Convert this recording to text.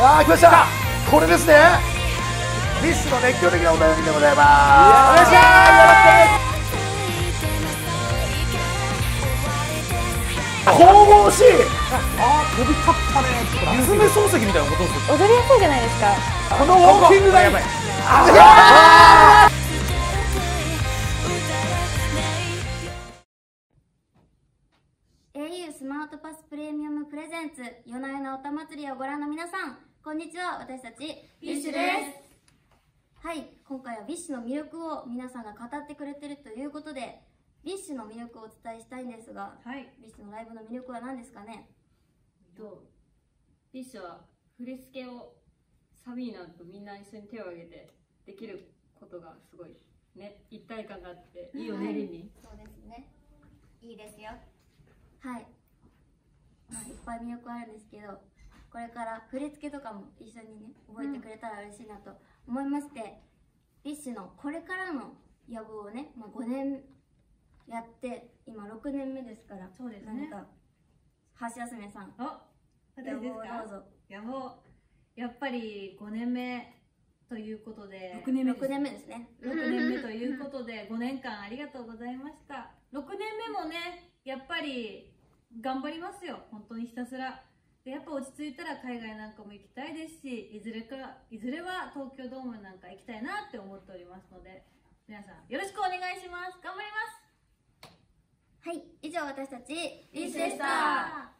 あー来ました。これですね。 BiSH の熱狂的なお便りでございます。お願いします。神々しい。あー飛び立ったね。夏目漱石みたいなこと踊りやすいじゃないですか。このウォーキングがやばい。あ au スマートパスプレミアム presents 夜な夜なヲタ祭りをご覧の皆さんこんにちは。私たち BiSHです。はい。今回は BiSHの魅力を皆さんが語ってくれてるということで BiSHの魅力をお伝えしたいんですがはい、 BiSHのライブの魅力は何ですかね？と BiSHは振り付けをサビになるとみんな一緒に手を挙げてできることがすごいね一体感があっていいよね、はい。リそうですね。いいですよはい、まあ、いっぱい魅力あるんですけどこれから振り付けとかも一緒にね覚えてくれたら嬉しいなと思いまして、 BiSH のこれからの野望をね、まあ、5年やって今6年目ですからそうですね。何かハシヤスメさん。あ私ですか？どうぞ。野望。やっぱり5年目ということで。6年目6年目ですね。6年目ということで5年間ありがとうございました。6年目もねやっぱり頑張りますよ。本当にひたすら。でやっぱ落ち着いたら海外なんかも行きたいですしいずれかいずれは東京ドームなんか行きたいなって思っておりますので皆さんよろしくお願いします。頑張ります。はい以上私たち BiSH でした